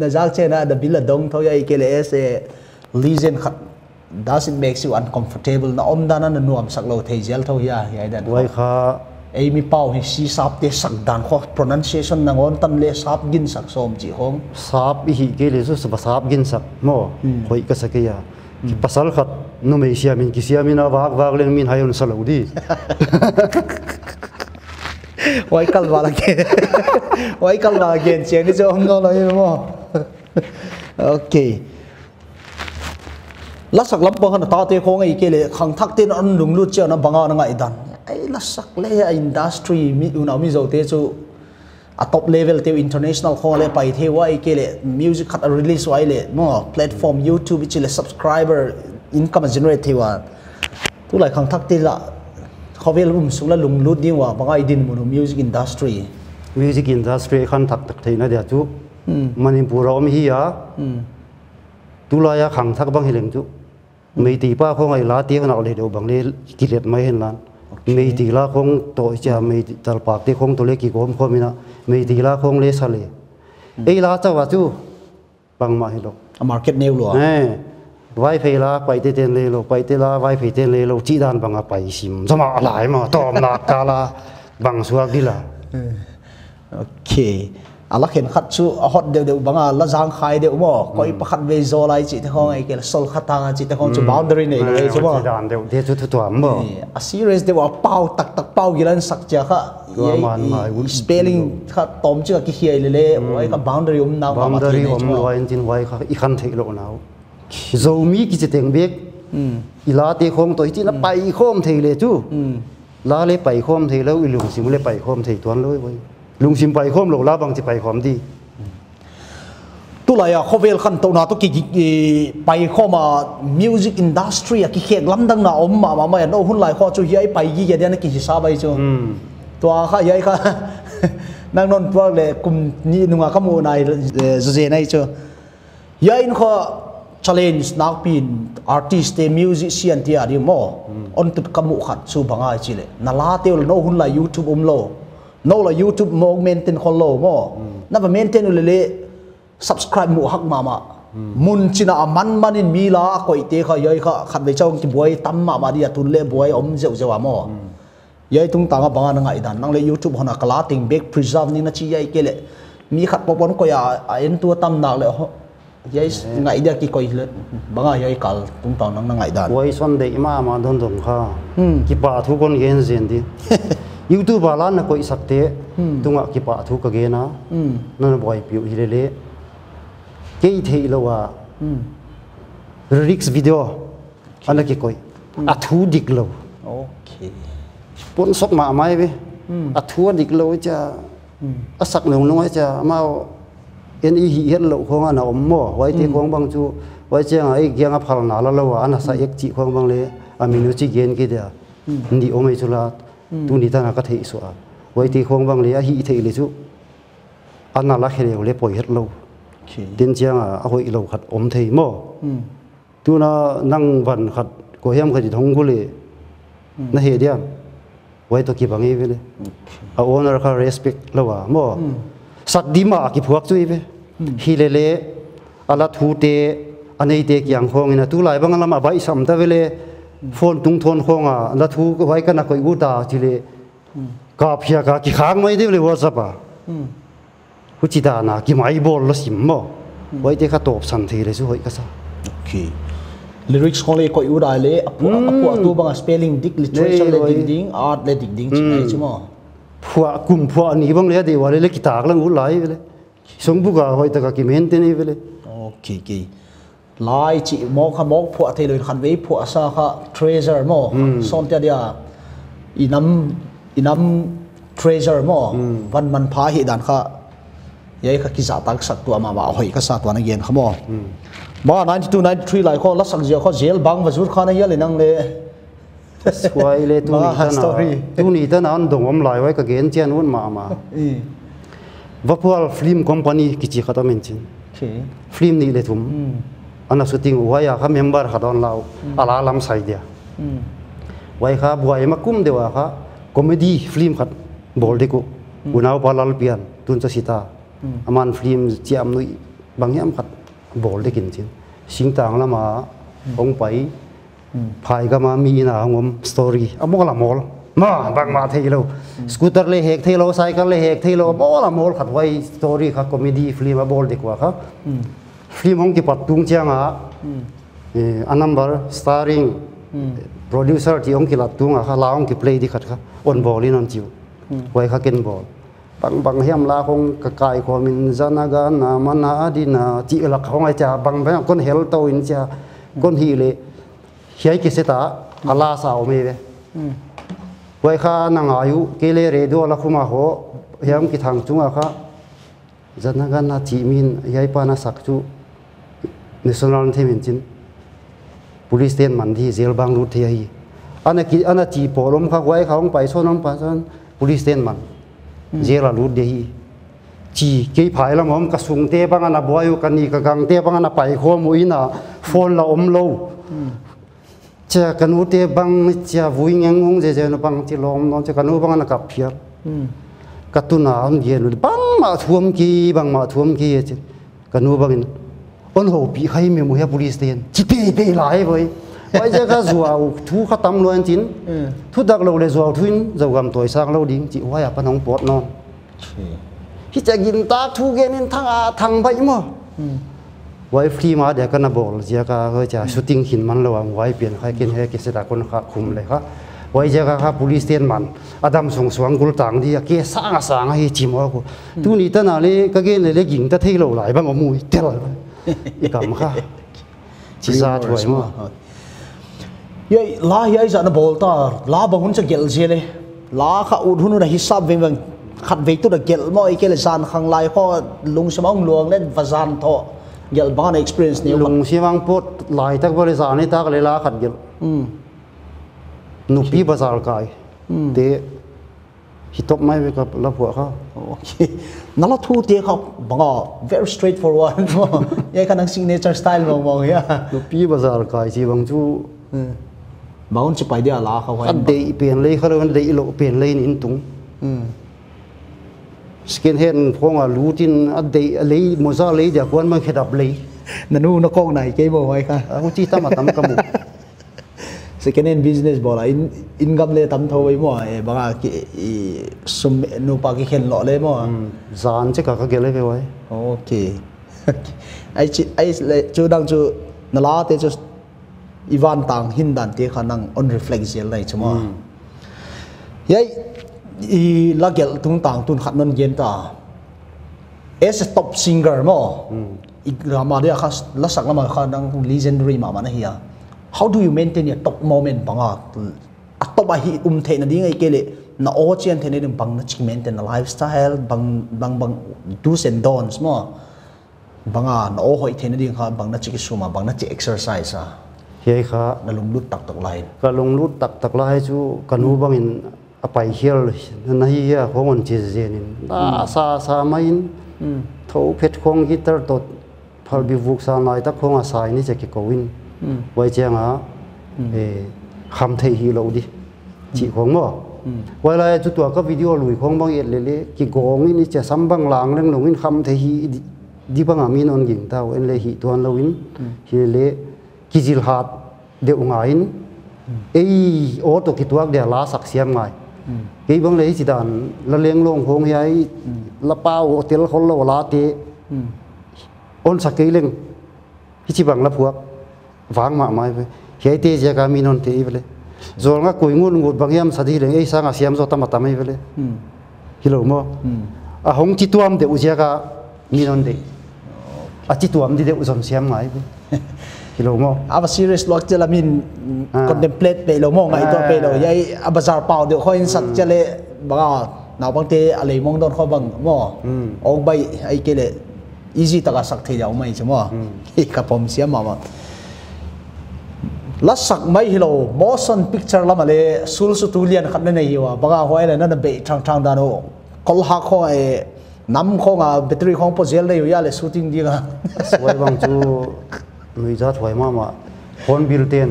นจากเชนะดับบิลดงเท่ายายเกลเอสเอลีเซนขัด doesn't make you uncomfortable นะอมดานันนวมสักโราเทเจลเท่ายายยายดันไว้ข้าไอ้มีเป่าให้ซีซับเตสักดันข้อ pronunciation นางอมตันเลซับยินสักสมจิของซับอีกเกลเอสภสับยินสักมอคอยก็สักยา pasal khat nu mei sia min, ki sia min a wak wak leng min hayon sa lo di. *laughs* Wai kal wala ke? *laughs* Wai kal wala ke? Chen ni jo hong lo hi mo. *laughs* Okay la sak lam pang ta te khong ai ke le, khang thak te an lung lu che na banga na ngai dan. Ai la sak le industry mi, una mi zo te chu a top level te international kho le pai the wai ke le music khat a release wai le mo platform youtube chi le subscriber income generate the wa tu lai khang thak te la khavel um su la lung lut ding wa bangai din mu music industry music industry khan thak tak theina dia chu manipur om hi ya tu la ya khang thak bang hileng chu mei ti pa khong ai la ti na le do bang le ki let mai hen lan มีตีละคงโตจะมีตลปากที่คงตัวเล็กกี่กมคมีนะมีตีละคงเลสเลไอ้ลาจะว่าจูปังมาให้ดอกมาร์เก็ตเนวหลวงไว้เพละไปเต้นเลยเราไปเตลาไว้เพเต้นเลยเราจีดานบางอะไปสิมสมาหลายมาตอมนักกาลาบางสวกดีละโอเค ala khen khat chu a hot de de banga la jang khai de mo koi pakhat ve zo lai chi te khong ai ke sol khata chi te khong chu boundary nei le chu mo chỉ đàn đều thế chú thu tuam mà a series de wa pau tak tak pau gilan sak cha kha Tua man mai un- spelling kha tom chu ki hiai le le wai ka boundary um na ma ma boundary thi om nei loin tin vai kha i khan thei lo nào zo mi ki chỉ tiếng biết ila te khom tôi chỉ là bảy khom thei le chú la le bảy khom thei lo i lung sim le bảy khom thei tuan loi vai lung sim bảy khom lo la bang chỉ bảy khom đi tu la ya khovel khan to na to ki ki- pai kho ma music industry a ki khek lam dang na om ma ma ma no hun lai kho chu hi pai gi ge den ki sa bai chu to kha yai kha nang non po le kum ni nunga ka mu nai zu je nai chu ya in kho challenge nak pin artist te musician ti ari mo on tut ka mu khat chu banga chi le na la te no hun la youtube um lo no la youtube mo maintain kho lo mo na ba maintain le le subscribe mu hak mama mun china a man manin mi la koi te kha yai kha khat ve chong ki boy tam ma ma dia tun le boy om zeu zeu mo yai tung tanga banga na ngai dan nang le youtube hona kala ting back preserve ni na chi yai ke le mi khat popon ko ya a en tu tam na le ho yai ngai dia ki koi le banga yai kal tung tang nang na ngai dan Wai Sunday ma ma don dong kha. Ki pa thu kon gen zen di. YouTube ala na ko isakte. Tunga ki pa thu ka ge na. Na na boy piu hi le le. Ke i thei lo wa. Lyrics video. Ana ki koi. A thu dik lo. okay Pon sok ma mai be. A thu dik lo cha. A sak nong nong cha ma en i hi hen lo khong ana om mo wai te khong bang chu wai chang ai gyang a phal na la lo ana sa ตุนิตานากเทอิสุอวัยที่คงบางเลยฮีเทอิลิจูอันนั้นละเขเลวเลยป่อยเฮ็ดโลาดินเจียงอะเอาไโลขัดอมเทมอตัวน่ะนั่งวันขัดก็เฮียมขัดจิตงกุลีนั่นเหตุเดียมไว้ตัวกี่บางอีไปเลยอาโอนราคาเรสเพคเราว่ามสัตดีมากิพวกจุยไปฮีเลเลอลาทูเตอันนี้เตกยังคงนะตัวหลายบังลำมาใบสัมตะเวเล ฟอนตุงทนคงอะนัทูก็ไว้กันนะก็อูตาทีเลยกาเพียกากี่ครั้งไม่ได้เลยว่าสับอะหุจิตานะกี่ไม่บอลละสิมอะไว้เด็กก็ตอบสันทีเลยสู้ไว้ก็ซะโอเค lyrics ko le ko ura le apu apu tu bang spelling dik literature le ding ding art le dik ding chai chimo phua kum phua ni bang le de wale le kitak lang u lai vele song bu ga hoi ta ka ki men te ni vele okay okay ลายจีโมขโมกพวกเทลุยขันไว้พวกซาค่ะเทรเซอร์โมส่วนเดียอีน้ำอีน้ำเทรเซอร์โมวันมันพาหิดันค่ะยัยค่ะกิจตักสักตัวมาว่าโอ้ยก็สักตัวนั่เย็นขโมบ้านั้นที่ตัวนั้นทรีหลายคนลักษณะเจ้าข้เจลบังวัสุดข้อนั้นยันเลยนั่งเลยสวยเลยตัวนี้ตนาตัวนี้ตนานดงอมลายไว้กับเกณฑ์เจียนวุ่นมามาว่าพวกฟิล์มคอมพานีกิจขัดตัวเองจริงฟิล์มนี่เลยทุ่ม อันนั้นสุดจริงวัยข้าเมมเบอร์ขัดอนเราอาลาลำใส่เดียวัยข้าบวยมาคุ้มเดียวข้าคอมเมดี้ฟิล์มขัดบอลดีกูอุณาวพาลลเปียนตุนจะสิตาอามันฟิล์มเจียมนุยบางอย่างขัดบอลดีกินจริงสิงต่างละมาองไปภายก็มามีนะงมสตอรี่อามกละมอลมาบางมาเทโลสกูตเตอร์เลยเฮกเทโลไซเคิลเลยเฮกเทโลมอละมอลขัดวัยสตอรี่ครับคอมเมดี้ฟิล์มบอลดีกว่าครับ film hong ki pat tung chang a a number starring producer ti ong ki la tung a kha la ong ki play di khat kha. On bol in on chiu. Wai kha ken bol bang bang hiam la khong ka kai ko min zanaga na mana adina chi la khong ai cha bang bang kon hel to in cha. Kon hi le. Hiai ki seta ala sa o me ve. Wai kha na nga yu. Ke le re do la khuma ho hiam ki thang chunga kha. Zana ga na chi min. Hiai pa na sak chu national the min chin police station man thi zel bang ru the hi ana ki ana chi polom kha wai kha ong pai sonom pa san police station man. Zel a ru de hi chi ke phai la mom ka sung te bang ana boyu kan ni ka gang te bang ana pai kho mu ina phone la om lo cha kanu te bang cha vui ngang ngong je je no bang ti lom no cha kanu bang na kap phiar ka tu na am ye no bang ma thuam ki bang ma thuam ki ye chi kanu bang in con hồ bị hay mình mua Palestine chỉ tê tê lại với bây giờ các rùa, thu các tấm luôn chín thu đặc lâu để rùa thu giàu gầm tuổi sang lâu đi chỉ hoa à không bột non khi chạy gin ta thu cái nên thằng à thằng vậy mà vậy free mà để cái nó bỏ giờ cả hơi chả shooting hình mặn lâu anh vậy biển hay kiến hay cái sẽ đặt con khác khum lại khác vậy giờ các các Palestine mặn Adam song song gul tang đi cái sáng sáng hay chim hoa cô tu ni ta nào cái cái này cái gin ta thấy lâu lại bằng ông mui tel รับไว้เจ้าก็ครับ police station มันอดัมส่งสวงกุลต่างที่เกี่ยสร้างสร้างให้จิมว่ากูตูนี่ตั้งนาเลยก็เกี่ยเลยหญิงตะเที่ยวหลายบางก็มุยเท่าไหร่อีกคำค่ะจิซาถวยมั้ง ye la ye za na bol ta la ba hun cha gel je le la kha ud hun na hisab veng veng khat ve tu da gel mo i ke le san khang lai kho lung samong luang le vazan tho gel ban experience ni ลุงชีวังปดหลายทักบริษัท นี่ทักเลยลาขัดเยอะนุปีภาษากายเตะฮิตบไม่ไปกับละผัวเขา okay nala thu te kha banga very straightforward mo ye kanang signature style mo mo ya นุปีภาษากายชีวังจู ba hun chi pai dia la kha อั wa นเดย์เปลี่ยนเลยเขาเรียกว่าเดย์โลเปลี่ยนเลยนี่ตุงสกินเฮดพงอ่ะรู้จินอันเดย์เลยมซาเลยเดี๋ยวควรมันเขดับเลย nanu na kong nai ke mo wai kha อ่ะกูจีตามมาตามกมุ second hand business bola in income le tam thoi mo e banga ki sum nu pa ki khen lo le mo zan che ka ka gele ve wai okay *laughs* ai chi ai le chu dang chu na la te chu ivan tang hin dan te khanang on reflection lai chuma yai i lagel tung tang tun khat non gen ta. As a top singer mo i rama dia khas lasak lama khanang legendary ma mana hiya how do you maintain your top moment banga a top a hi um the na ding ai kele na o chen the ne ding bang na chi maintain a lifestyle bang bang bang do's and don'ts mo banga na o hoi the na ding kha bang na chi ki suma bang na chi exercise a เฮ้ยค่ะ na lung lut tak tak lai ก็ลงรูดตักตักลายจูกันหูบังอินอไปเฮียลนั่นเฮียของมันจีเจนินตาซาซา ไว้แจ้งอะคำเทฮีเราดิจีของบ่เวลาจุดตัวก็วิดีโอลุยของบางเอ็ดเลยเลยกิโกงนี่จะซ้ำบางหลังเรื่องหลงนี่คำเทฮีดีบางอามีนอนหยิงเต่าเอ็นเลยฮีตัวนเราอินฮีเลกิจิลฮัดเดี๋ยวงายินเอโอตัวกิตัวเดี๋ยวลาสักเสียมไงกีบางเลยสิดานละเลี้ยงลงหงยายละเป้าเตลคนละลาเตออนสักกี่เล่งที่ชิบังละพวก vang ma mai ve he te je ka mi non te i vele zol nga koi ngun ngut bang yam sadi le ei sa nga siam zo tama tamai vele hilo mo a hong chi tuam de u je ka mi non de a chi tuam de u zon siam ngai ve hilo mo aba serious lok chela min Ah. contemplate pe lo mo ngai to pe lo yai abazar pau de khoin sat chele baga naw bang te alei mong don kho bang mo ong bai ai ke le easy ลักษณะไม่ฮิโล Motion Picture ละมาเลยสูลสุตุเลียนขันนี่ฮิวบังหัวเลยนั่นเบยทางทางด้านโอคอลฮักคองไอ้น้ำของอะแบตเตอรี่ของพอเซลเลยอยู่ยาเลยสูติงดีกันสวยบางจูนุยจ้าถวยมามาคอนบิลเตน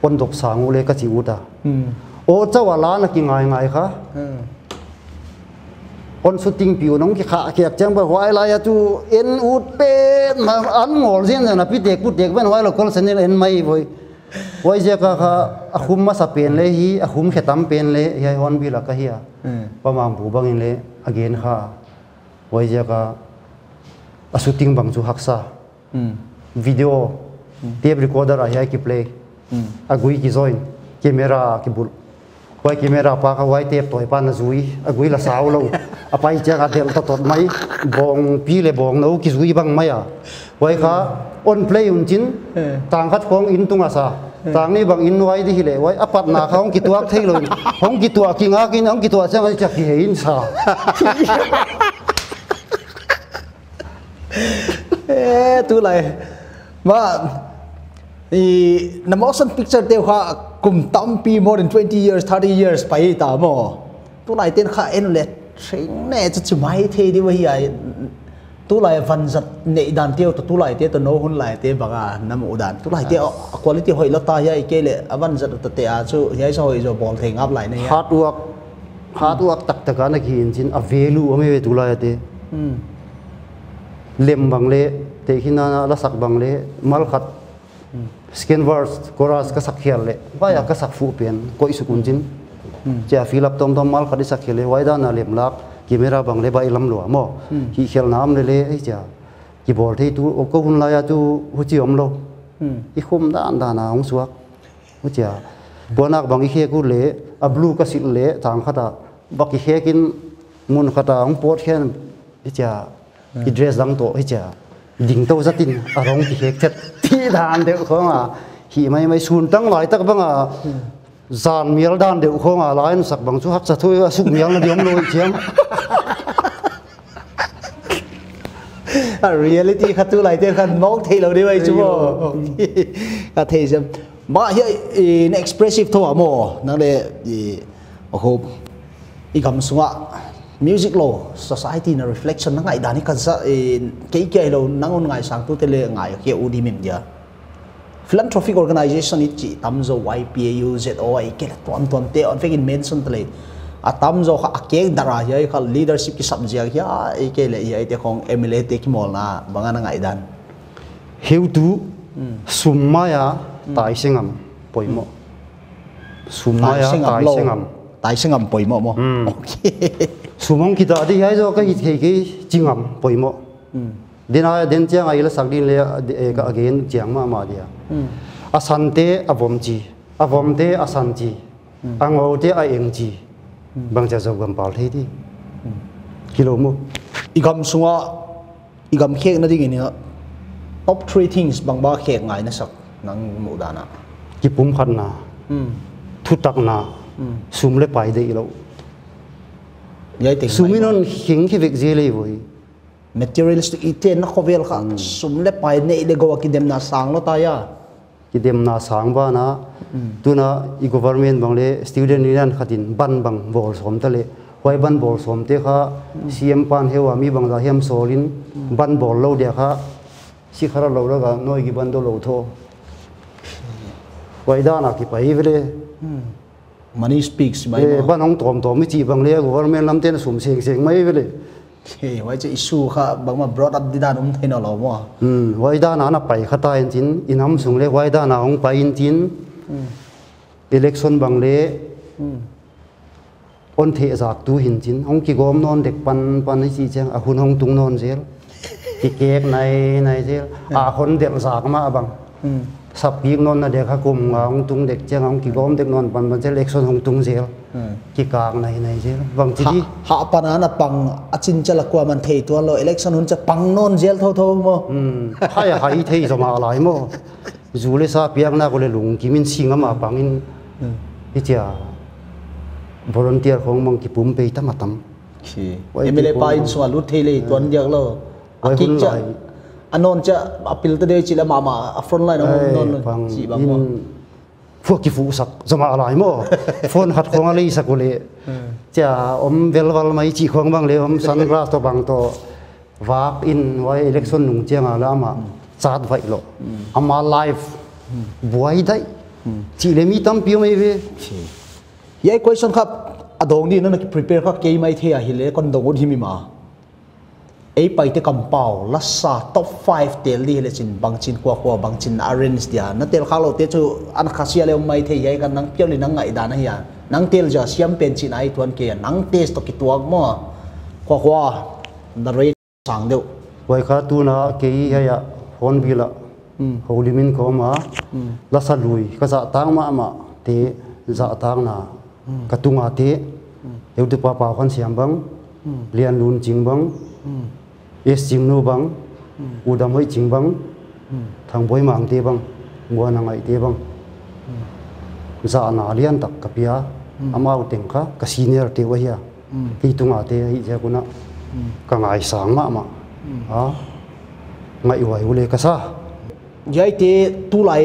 คนตกสางูเลยก็จิวุตาโอ้เจ้าว่าล้านกินไงไงคะ taka sak thei jaw mai chmo hi ka pom sia ma ma la sak mai hilo motion picture lama le sul su tu lian khat na nei wa baga hoi le na na be thang thang da no kol ha kho e nam kho nga battery khong po zel le yu ya le shooting di ga suai bang chu nui za thuai ma ma hon bil ten on dok sangu le ka chi uta o chawa la na ki ngai ngai kha on shooting piu nong ki kha kiak chang ba hwai la ya tu en ut pe ma an ngol zin na pi tek pu tek ben hwai lo kol sen en mai voi hoi je ka kha a khum ma sa pen le hi a khum khetam pen le hi hon bi la ka hi a pa mang bu bang in le again kha hoi je ka a shooting bang chu haksa video tape recorder a hi ki play a gui ki join camera ki bul wai camera pa ka wai tape toy pa na zui a gui la sau lo a pai cha ga del ta tot mai bong pi le bong no ki zui bang mai a. Wai kha on play un chin tang khat khong in tunga sa. Tang ni bang in wai di hi le. Wai apat na kha hong ki tuak thei lo hong ki tuak ki nga kin hong ki tuak chang cha ki hein sa. Eh, tu lại mà thì nằm motion picture tiêu kha cùng tâm pi more than 20 years 30 years phải ta mo. Tu lại tên kha en let sinh nè cho chú mai thế đi vậy ai tu lại văn giật nệ đàn tiêu tu lại tiêu tu nô hun lại tiêu baga nằm u đàn. Tu lại tiêu quality hồi lót ta vậy cái lệ văn giật tu tiêu chú vậy sao rồi ball thành áp lại này hard work hard work tak ana ki in chin a value ame ve tulaya te lem bangle te hina la sak bangle mal khat skin verse chorus ka sak khial le baya ka sak fu pen ko isu kun jin cha fill up tom tom mal khat sak khele wai da na lem lak camera bangle bai lam lo mo hi khel nam le le ai cha ki bol thei tu o ko hun la ya tu hu chi om lo. i khum da an da na ong suak. Hu cha bonak bang i khe ku le a blue ka sil le tang khata bak i khe kin mun khata ong pot khen i cha i dress dang to i cha ding to zatin a rong ki hek chet ti dan de ko ma hi mai mai sun tang lai tak banga zan mial dan de ko ma lai sak bang chu hak cha thui a suk mial na diom loi chiam À, reality khát tu lại tiền khát mong thấy lâu đi vậy chú bộ khát thấy xem. Mà hiện expressive thôi à mò năng để hộp. I cầm xuống ạ. Music law society na reflection. Na ngai dani kan sa cái cái lo nang on ngai sang tu tele ngai ke u di mem dia philanthropic organization it chi tamzo YPAU ZO ai ke ton ton te on fekin mention tele a tamzo kha akek dara ya kha leadership ki subject ya ai ke le ya te khong MLA te ki mol na banga na ngai dan heu tu sumaya tai singam poimo sumaya tai singam tai singam poi mo okay sumong kita di hai zo ka hit ke ke chingam poimo den a den chang ai la sak din le ka again chiang ma ma dia. Asante avom chi. Avom te asan chi. Ango te a eng chi. Bang cha zo gam pal thei di. Kilo mo igam sunga igam khek na ding ni top 3 things bang ba khek ngai na sak nang mu dana ki pum khan na. Thu tak na. Sum le pai de lo. Yai te suminon hing ki vek je le voi materialistic ite na khovel kha sum le pai ne le go ki dem na sang lo ta ya ki dem na sang ba na tuna i government bang le student union khatin ban bang bol som ta le hoi ban bol som te kha cm pan hewa mi bang da hem solin ban bol lo de kha si khara lo ra ga noi gi ban do lo tho hoi da na ki pai vele money speaks by e ban ong tom tom mi chi bang le government lam ten sum seng seng mai vele hey wai che issue kha bang ma brought up di dan um thaino lo mo um hoi da na na pai khata in tin inam sung le hoi da na ong pai in tin election bang le on the zak tu hin chin ong ki gom non dek pan pan hi chi chang a hun hong tung non zel ki kek nai nai zel a hon del zak ma bang sắp biết non là đẹp cùng ông tung đẹp chẳng ông kỳ gom đẹp non bằng bằng sẽ election ông tung zel kỳ càng này này zel vâng chỉ đi. hạ pana na pang achin chala kwa man thei to lo election hun cha pang non gel tho tho mo hay hay thấy rồi mà lại mà dù lấy sa biếng na có lẽ lùng kim in sinh mà bằng in. Cái chia volunteer không mong kịp bùm bê tâm tâm khi Wai emile people- pa in so lu thei le ton jak lo. Wai akik hun cha lai. Anon cha apil te de chila mama a front line Ai, non non bằng chi bang mo in phuộc cái phụ sặc rồi mà lại mà phone hạt không lấy sặc có lẽ chả om vel val mấy chỉ không bằng lẽ om *laughs* sunglass to bằng to. Vác in vay election nung chiang à là mà chát vậy lo. Ama live. Buai đấy chỉ lấy mi tâm piu mấy về ye question khap. Adong ni na ki prepare kha ke mai the a hile kon dong un himi ma ei pai te kam pau la sa top 5 tel di hele chin bang chin kwa kwa bang chin arrange dia. Na tel khalo te chu an khasia le mai the ye kan nang pial ni nang ngai da na ya nang tel ja siam pen chin ai tuan ke nang test to ki tuak mo kwa kwa na rei sang deu vay khá tu na cái hay à phone bi la hầu li min ko mà la sa lui ka za tang ma ma te za tang na ka tu nga te eu te pa pa khan siam bang lian lun jing bang es jing nu bang u dam hoi jing bang thang boi mang te bang ngwa na ngai te bang. Za na lian tak ka pia amau teng kha ka senior te wa ya ki tu nga te hi ja kuna ka ngai sang ma ma. Ha? Ngai wai ule ka sa. Yai te tu lai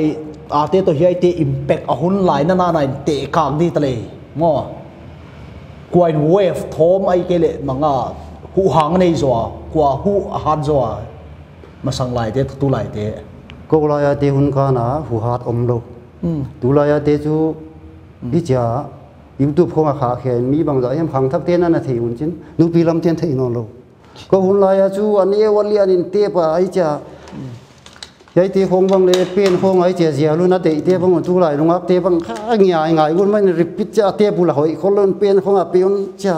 a te to yai te impact a hun lai na na na te kang ni tale mo quite wave thom ai ke le manga hu hang nei zo kwa hu han zo masang lai te tu lai te ko la ya te hun ka na hu hat om lo. Tu la ya te chu bi cha youtube ko ma kha khe mi bang za yam khang thak te na na thei un chin nu pi lam ten thei no lo. Ko hun la ya chu an e wal lian in te pa ai cha yai te khong bang le pen khong ai cha zia lu na te te bang tu lai lung ap te bang kha ngai ngai gun man repeat cha te pu la hoi khol lon pen khong a pen cha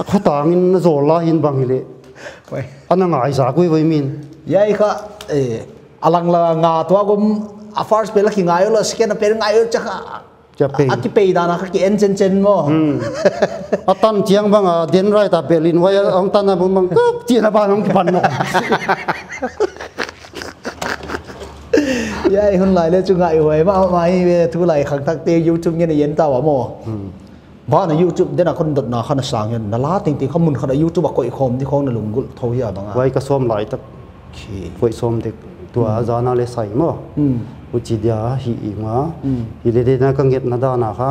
a kho tang in zo la hin bang hi le. Wai. ana ngai sa kui voi min. Yai kha e alang la nga to gum a first pe la ki ngai lo second pe ngai yo cha cha pe a ki pe da na ki en chen chen mo. A tan chiang bang a den rai ta belin wai ong tan na bang bang chi na ba nong ki pan no *laughs* yai hun lai le chu ngai hoi ma mai thu lai khang thak te youtube nge ne yen ta wa mo บ้านในยูทูบเดี๋ยวะคนดดนาคนาดสางเงินนาลาติงติงเขามุนคนในยูทูบก็อีกคมที่เขาในลุงกุลทวีอะบังอะไว้ก็ส้มไหลายตักขี่ไว้ส้มเด็กตัวอาจารย์น่าเลยใส่มั้งอุจิเดียฮีอีมาฮีเลเดน่ากังเกตนาดานาค่ะ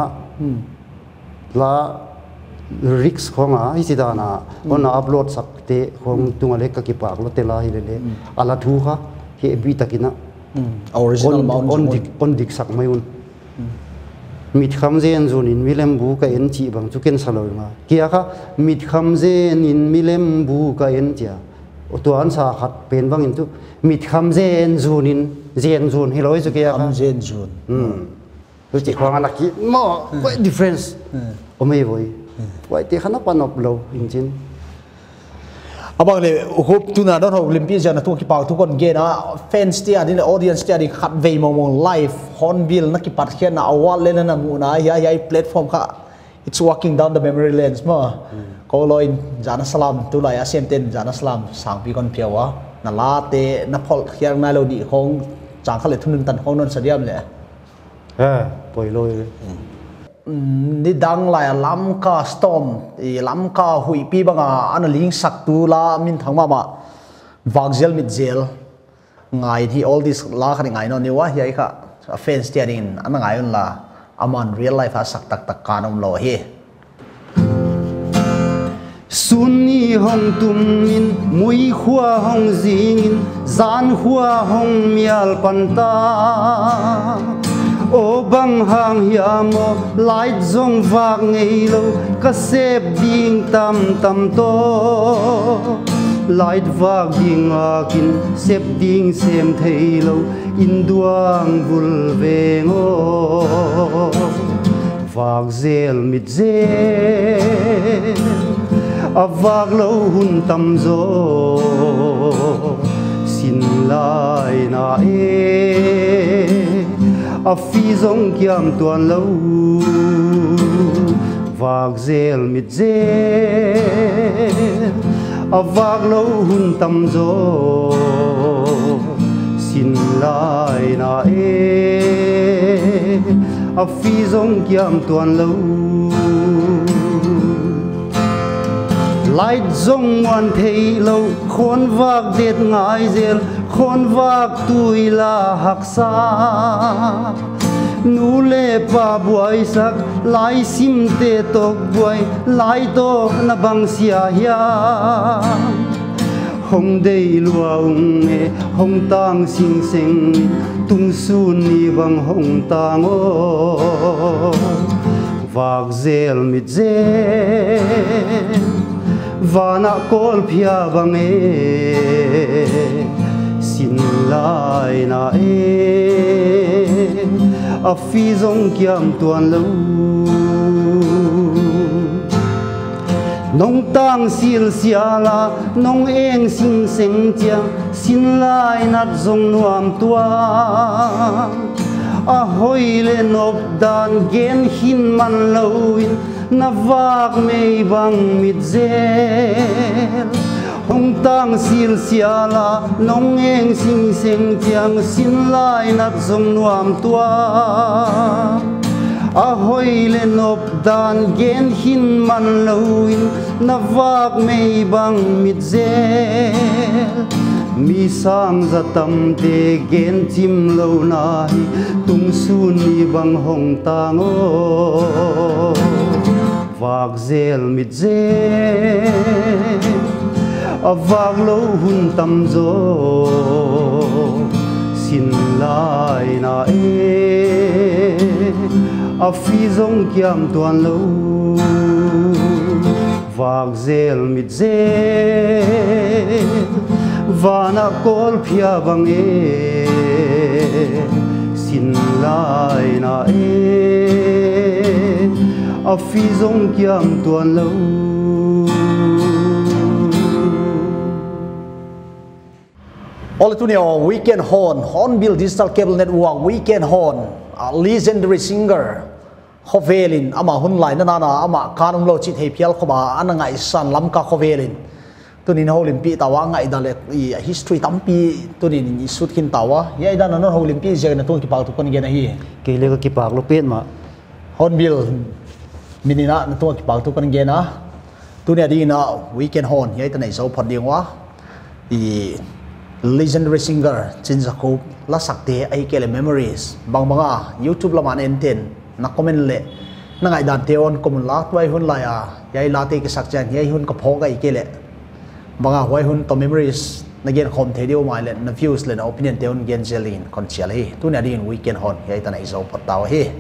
ละริกส์ของอะฮิจิดานาคนอัพโหลดสักเตะของตัวเล็กกับกีปากรถเตล่าฮีเลเลอาลาทูค่ะเฮีบีตะกินะออริจินอลมาอนดิกอนดิกสักไม่อุน mit kham zen zun in milem bu ka en chi bang chu ken saloi ma kia kha mit kham zen in milem bu ka en chia. O to an sa khat pen bang in tu. Mit kham zen zun in zen zun hi loi chu kia kha. Am zen jun hm tu chi khwang anak ki mo quite difference. O mei voi. Quite te khana pan op lo in chin abang le hope tu na don ho limpi jana tu ki pau tu kon ge na fans ti ani le audience ti ani khat ve mo mo live hornbill na ki pat khian na awal le na na mu na ya ya platform kha it's walking down the memory lanes ma ko loin jana salam tu la ya sem ten jana salam sang pi kon piawa na la te na phol khiang na lo di khong chang khale thunun tan khong non sadiam le eh poi loi ni dang lai lam ka storm, i lam ka hui pi banga, an ling sak tu la min thang ma ma. Vagzel mit zel. Ngai thi all this la khani ngai no ni wa hi kha. Fence steering an ngai un la. Aman real life a sak tak tak kanom lo hi. Sunni hong tum in mui khua hong zing in, zan khua hong mial panta ô băng hàng hiamo lại zong vạc ngây lâu ka xếp ding tam tam to lại vạc ding akin xếp ding xem thấy lâu in duang vul về ngô. Vạc zel mit zel à vạc lâu hun tam dô sin lai na e a phi giống kiam tuan lâu vạc zel mit zel a vạc lâu hun tâm gió xin lại na e a phi giống kiam tuan lâu lại giống ngoan thấy lâu, khôn vạc dệt ngại diệt khôn vác tuổi là hạc xa. Nu lệ pa buai sak lai sim te tok buai lai to na bang sia ya hong dei lua ung e hong tang sing sing tung su ni bang hong tang o vak zel mit zel vana kol phia bang e xin lại na e a phi zong kiam tuan lâu. nong tang sil sia la nong eng sing seng chiang, xin lại nát zong nuam tua. À a hoi le nop dan gen hin man lo in na vak mei bang mit zel hong tang sil la nong eng sing sing chiang sin lai nat zong nuam tua. A hoi le nop dan gen hin man loin na vak mei bang mit zel mi sang za tam te gen chim lo na hi tung su ni bang hong tang o vak zel mit zel a vak lo hun tam zo xin lai na e a phi zong kiam tuan lo vak zel mit zel vana kol phia bang e xin lai na e a phi zong kiam tuan lâu All to know Weekend Horn, Hornbill Digital Cable Network, Weekend Horn, a legendary singer, Hovelin, ama hunlai na nana ama kanung lo chit hei pial khoba ana ngai san lam ka Hovelin. Tunin holim pi tawa ngai dale i history tampi tunin i sut kin tawa. Ya ida na holim pi je na tung ki pal tu kon gena hi. ke le ki pak lo pet ma Hornbill minina na tung ki pal tu kon gena. Tunia di na Weekend Horn, ya ita nei so phod ding wa. I legendary singer Chin Jacob la sakte ai kele memories bang banga YouTube la man enten na comment le na ngai dan teon komun la twai hun la ya yai la te ki sak chan yai hun ko pho ga ikele banga hoi hun to memories na gen khom the dio mai le na views le na opinion teon gen jelin kon chali tu na din weekend hon yai ta na izo pataw hi